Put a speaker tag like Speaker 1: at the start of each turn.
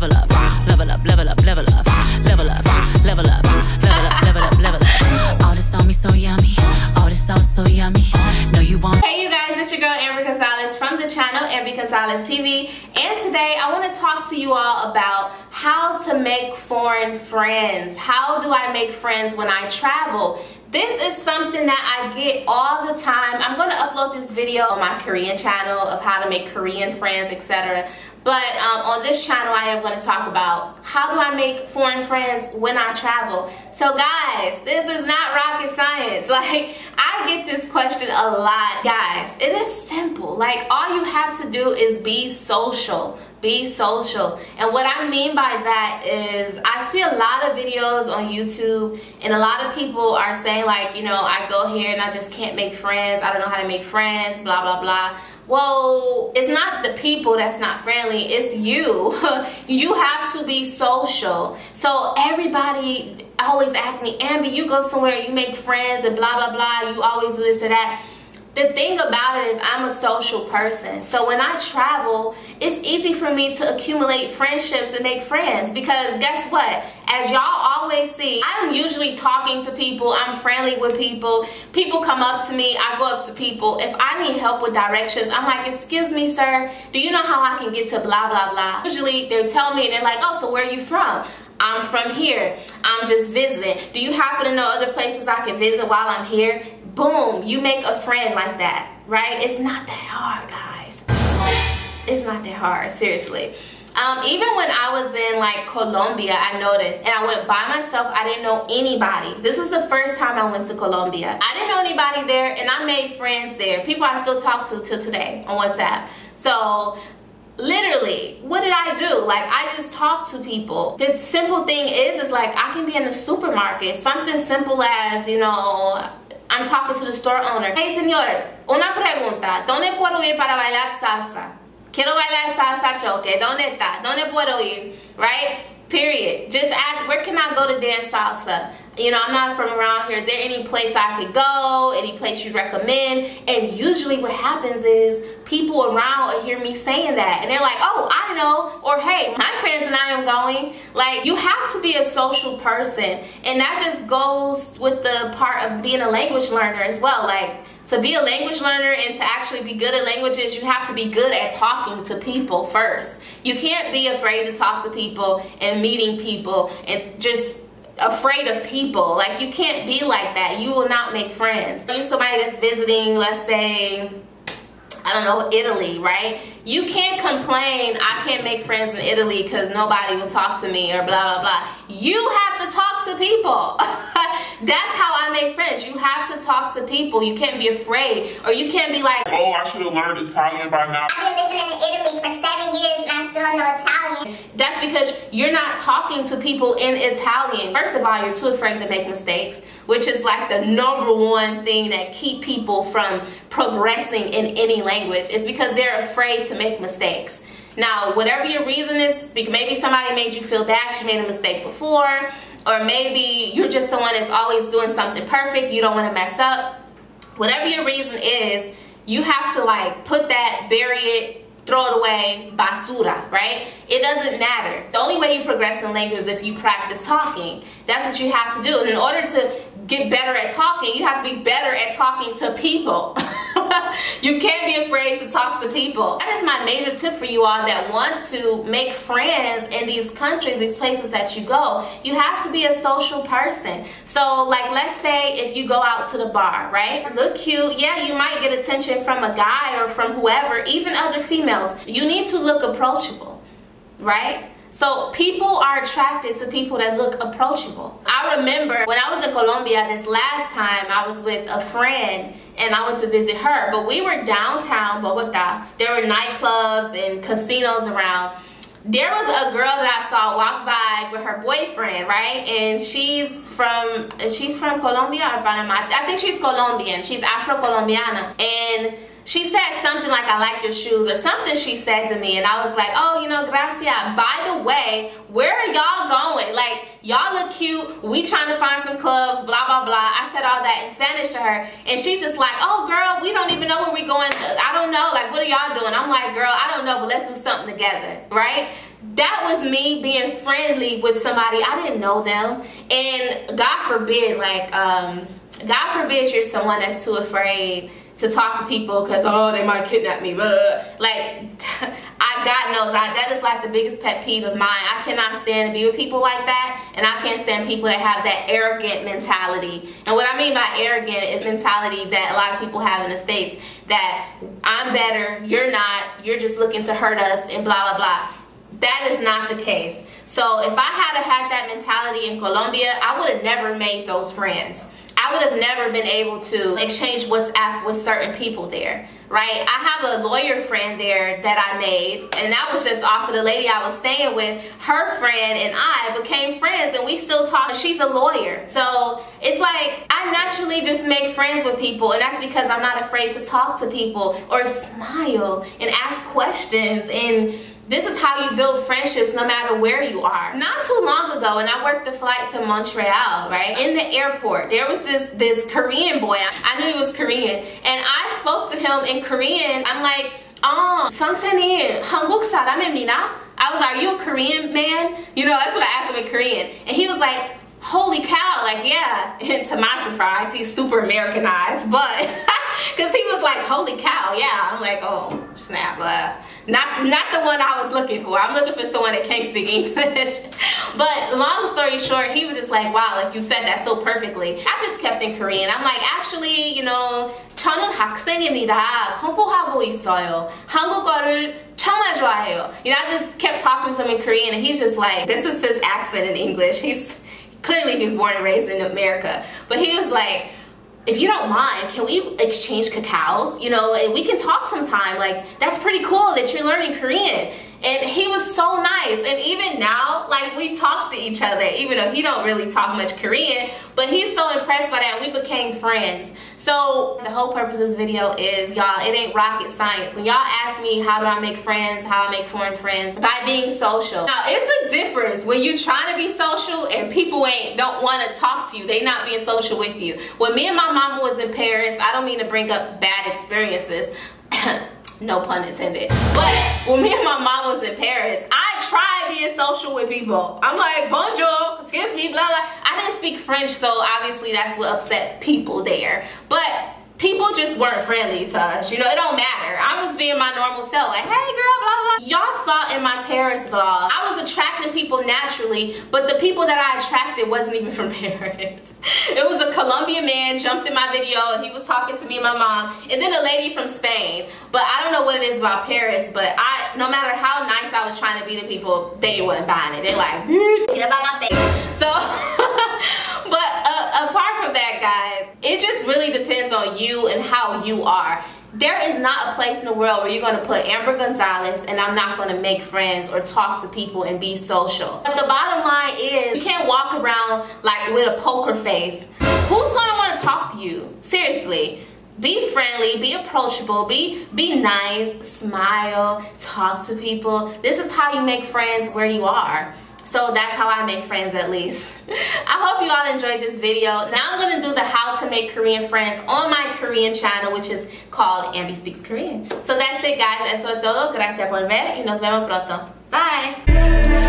Speaker 1: Ah, level up, level up, level up, ah, level up, ah, level up, level up, level up, level up, level up. All this on me so yummy, all this sauce so yummy. No, you won't.
Speaker 2: Hey you guys, it's your girl Amber Gonzalez from the channel Ambie Gonzalez TV and today I want to talk to you all about how to make foreign friends. How do I make friends when I travel? This is something that I get all the time. I'm going to upload this video on my Korean channel of how to make Korean friends, etc. But um, on this channel, I am going to talk about how do I make foreign friends when I travel. So guys, this is not rocket science. Like, I get this question a lot. Guys, it is simple. Like, all you have to do is be social be social and what I mean by that is I see a lot of videos on YouTube and a lot of people are saying like you know I go here and I just can't make friends I don't know how to make friends blah blah blah well it's not the people that's not friendly it's you. You have to be social. So everybody always ask me Amber you go somewhere you make friends and blah blah blah you always do this or that the thing about it is I'm a social person. So when I travel, it's easy for me to accumulate friendships and make friends because guess what? As y'all always see, I'm usually talking to people. I'm friendly with people. People come up to me. I go up to people. If I need help with directions, I'm like, excuse me, sir. Do you know how I can get to blah, blah, blah? Usually they tell me and they're like, oh, so where are you from? I'm from here. I'm just visiting. Do you happen to know other places I can visit while I'm here? Boom, you make a friend like that, right? It's not that hard, guys. It's not that hard, seriously. Um, even when I was in like Colombia, I noticed, and I went by myself, I didn't know anybody. This was the first time I went to Colombia. I didn't know anybody there, and I made friends there. People I still talk to till today on WhatsApp. So literally what did i do like i just talk to people the simple thing is is like i can be in the supermarket something simple as you know I'm talking to the store owner. Hey, señor, una pregunta. ¿Dónde puedo ir para bailar salsa? Quiero bailar salsa choque. ¿Dónde está? ¿Dónde puedo ir? Right? Period. Just ask, where can I go to dance salsa? You know, I'm not from around here. Is there any place I could go? Any place you recommend? And usually what happens is people around will hear me saying that. And they're like, oh, I know. Or, hey, my friends and I am going. Like, you have to be a social person. And that just goes with the part of being a language learner as well. Like, to be a language learner and to actually be good at languages, you have to be good at talking to people first. You can't be afraid to talk to people and meeting people and just afraid of people. Like you can't be like that. You will not make friends. You're somebody that's visiting, let's say, I don't know, Italy, right? You can't complain, I can't make friends in Italy because nobody will talk to me or blah, blah, blah. You have to talk to people. That's how I make friends. You have to talk to people. You can't be afraid. Or you can't be like,
Speaker 3: oh, I should have learned Italian by now.
Speaker 4: I've been living in Italy for seven years and I still know Italian.
Speaker 2: That's because you're not talking to people in Italian. First of all, you're too afraid to make mistakes, which is like the number one thing that keep people from progressing in any language is because they're afraid to make mistakes. Now, whatever your reason is, maybe somebody made you feel bad because you made a mistake before, or maybe you're just someone that's always doing something perfect, you don't want to mess up. Whatever your reason is, you have to like put that, bury it, throw it away, basura, right? It doesn't matter. The only way you progress in language is if you practice talking. That's what you have to do. And in order to get better at talking, you have to be better at talking to people. you can't be afraid to talk to people. That is my major tip for you all that want to make friends in these countries, these places that you go. You have to be a social person. So like let's say if you go out to the bar, right? Look cute. Yeah, you might get attention from a guy or from whoever, even other females. You need to look approachable, right? So people are attracted to people that look approachable. I remember when I was in Colombia this last time, I was with a friend and I went to visit her. But we were downtown Bogota. There were nightclubs and casinos around. There was a girl that I saw walk by with her boyfriend, right? And she's from she's from Colombia or Panama. I think she's Colombian. She's Afro-Colombiana. And she said something like I like your shoes or something she said to me and I was like, oh, you know, gracias. By the way, where are y'all going? Like, y'all look cute. We trying to find some clubs, blah, blah, blah. I said all that in Spanish to her and she's just like, oh, girl, we don't even know where we going. I don't know. Like, what are y'all doing? I'm like, girl, I don't know, but let's do something together, right? that was me being friendly with somebody i didn't know them and god forbid like um god forbid you're someone that's too afraid to talk to people because oh they might kidnap me but like I God knows I, that is like the biggest pet peeve of mine. I cannot stand to be with people like that and I can't stand people that have that arrogant mentality. And what I mean by arrogant is mentality that a lot of people have in the States that I'm better you're not you're just looking to hurt us and blah blah blah. That is not the case. So if I had had that mentality in Colombia I would have never made those friends I would have never been able to exchange WhatsApp with certain people there, right? I have a lawyer friend there that I made, and that was just off of the lady I was staying with. Her friend and I became friends, and we still talk. She's a lawyer. So it's like I naturally just make friends with people, and that's because I'm not afraid to talk to people or smile and ask questions and this is how you build friendships no matter where you are. Not too long ago, and I worked the flight to Montreal, right? In the airport, there was this this Korean boy. I knew he was Korean, and I spoke to him in Korean. I'm like, oh, 선생님, 한국 사람입니다. I was like, are you a Korean man? You know, that's what I asked him in Korean. And he was like, holy cow, like, yeah. And to my surprise, he's super Americanized, but, because he was like, holy cow, yeah. I'm like, oh, snap, uh, not, not the one I was looking for. I'm looking for someone that can't speak English. but long story short, he was just like, wow, like you said that so perfectly. I just kept in Korean. I'm like, actually, you know, 저는 학생입니다. 공부하고 있어요. 한국어를 정말 좋아해요. You know, I just kept talking to him in Korean and he's just like, this is his accent in English. He's, clearly he's born and raised in America. But he was like, if you don't mind, can we exchange Kakaos? You know, and we can talk sometime. Like, that's pretty cool that you're learning Korean. And he was so nice. And even now, like we talk to each other, even though he don't really talk much Korean, but he's so impressed by that. We became friends. So the whole purpose of this video is, y'all, it ain't rocket science. When y'all ask me how do I make friends, how I make foreign friends, by being social. Now, it's a difference when you trying to be social and people ain't don't want to talk to you. They not being social with you. When me and my mama was in Paris, I don't mean to bring up bad experiences. no pun intended. But when me and my mom was in Paris, I tried being social with people. I'm like, bonjour, excuse me, blah, blah. I didn't speak French, so obviously that's what upset people there. But people just weren't friendly to us. You know, it don't matter. I was being my normal self, like, hey girl, blah, blah. Y'all saw in my Paris vlog, I was attracting people naturally, but the people that I attracted wasn't even from Paris. it was a Colombian man jumped in my video and he was talking to me and my mom, and then a lady from Spain. But I don't know what it is about Paris, but I, no matter how nice I was trying to be to people, they wasn't buying it. They like, get about my face. So, but uh, apart from guys, it just really depends on you you and how you are. There is not a place in the world where you're going to put Amber Gonzalez and I'm not going to make friends or talk to people and be social. But the bottom line is you can't walk around like with a poker face. Who's going to want to talk to you? Seriously be friendly be approachable be be nice smile talk to people this is how you make friends where you are so that's how I make friends at least. I hope you all enjoyed this video. Now I'm going to do the how to make Korean friends on my Korean channel which is called Ambie Speaks Korean. So that's it guys. Eso es todo. Gracias por ver y nos vemos pronto. Bye.